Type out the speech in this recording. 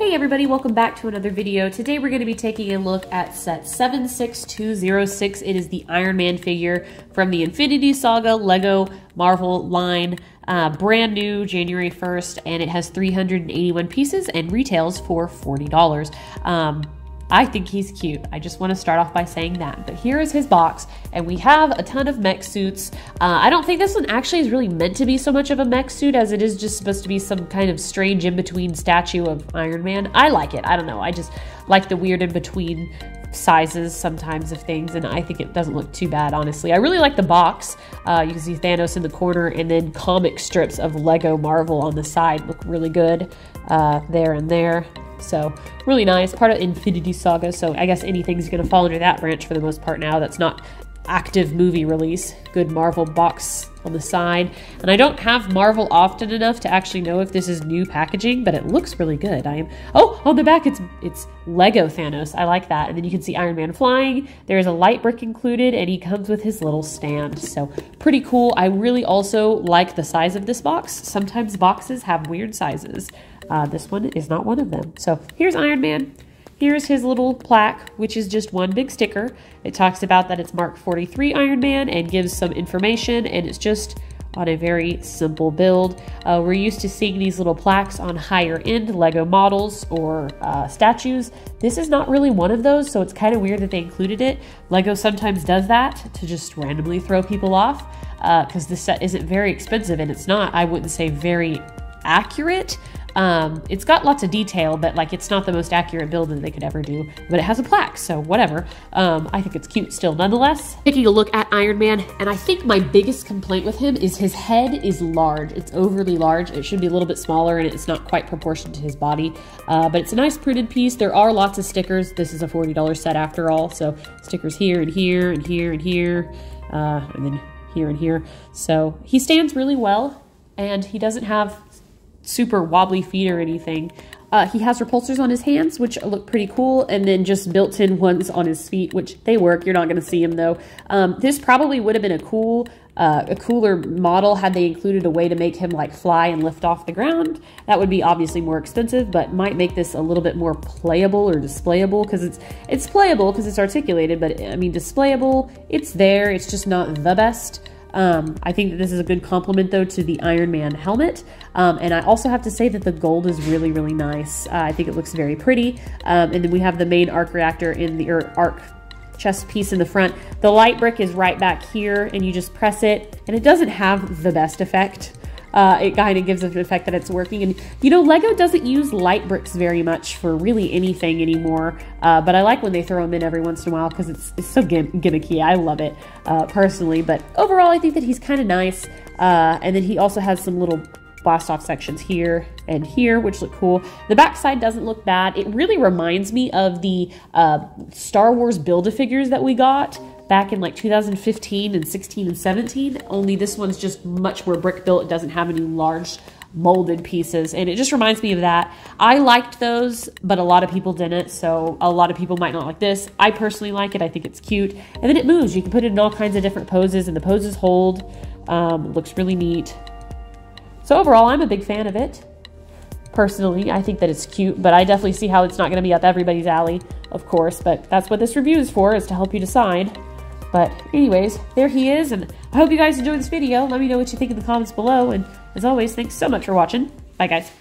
Hey everybody, welcome back to another video. Today we're going to be taking a look at set 76206. It is the Iron Man figure from the Infinity Saga Lego Marvel line. Uh, brand new January 1st, and it has 381 pieces and retails for $40. Um, I think he's cute. I just want to start off by saying that. But here is his box, and we have a ton of mech suits. Uh, I don't think this one actually is really meant to be so much of a mech suit as it is just supposed to be some kind of strange in between statue of Iron Man. I like it. I don't know. I just like the weird in between sizes sometimes of things, and I think it doesn't look too bad, honestly. I really like the box. Uh, you can see Thanos in the corner, and then comic strips of Lego Marvel on the side look really good uh, there and there. So really nice, part of Infinity Saga. So I guess anything's to fall under that branch for the most part now. That's not active movie release. Good Marvel box on the side. And I don't have Marvel often enough to actually know if this is new packaging, but it looks really good. I am Oh, on the back it's it's Lego Thanos. I like that. And then you can see Iron Man flying. There's a light brick included and he comes with his little stand. So pretty cool. I really also like the size of this box. Sometimes boxes have weird sizes. Uh, this one is not one of them. So here's Iron Man. Here's his little plaque, which is just one big sticker. It talks about that it's Mark 43 Iron Man and gives some information, and it's just on a very simple build. Uh, we're used to seeing these little plaques on higher end Lego models or uh, statues. This is not really one of those, so it's kind of weird that they included it. Lego sometimes does that to just randomly throw people off because uh, this set isn't very expensive and it's not, I wouldn't say, very accurate. Um, it's got lots of detail, but like it's not the most accurate build that they could ever do. But it has a plaque, so whatever. Um, I think it's cute still, nonetheless. Taking a look at Iron Man, and I think my biggest complaint with him is his head is large. It's overly large. It should be a little bit smaller, and it's not quite proportioned to his body. Uh, but it's a nice printed piece. There are lots of stickers. This is a $40 set after all, so stickers here and here and here and here, uh, and then here and here. So he stands really well, and he doesn't have super wobbly feet or anything. Uh, he has repulsors on his hands, which look pretty cool, and then just built-in ones on his feet, which they work. You're not going to see him though. Um, this probably would have been a cool, uh, a cooler model had they included a way to make him like fly and lift off the ground. That would be obviously more expensive, but might make this a little bit more playable or displayable because it's it's playable because it's articulated, but I mean displayable. It's there. It's just not the best. Um, I think that this is a good complement, though, to the Iron Man helmet. Um, and I also have to say that the gold is really, really nice. Uh, I think it looks very pretty. Um, and then we have the main arc reactor in the er, arc chest piece in the front. The light brick is right back here, and you just press it, and it doesn't have the best effect uh, it kind of gives it effect that it's working. And you know, Lego doesn't use light bricks very much for really anything anymore. Uh, but I like when they throw them in every once in a while because it's, it's so gimmicky. I love it uh, personally. But overall, I think that he's kind of nice. Uh, and then he also has some little blast off sections here and here, which look cool. The backside doesn't look bad. It really reminds me of the uh, Star Wars Build-A-Figures that we got back in like 2015 and 16 and 17, only this one's just much more brick built. It doesn't have any large molded pieces and it just reminds me of that. I liked those, but a lot of people didn't, so a lot of people might not like this. I personally like it. I think it's cute. And then it moves. You can put it in all kinds of different poses and the poses hold. Um, looks really neat. So overall, I'm a big fan of it. Personally, I think that it's cute, but I definitely see how it's not going to be up everybody's alley, of course, but that's what this review is for, is to help you decide. But anyways, there he is, and I hope you guys enjoyed this video. Let me know what you think in the comments below, and as always, thanks so much for watching. Bye, guys.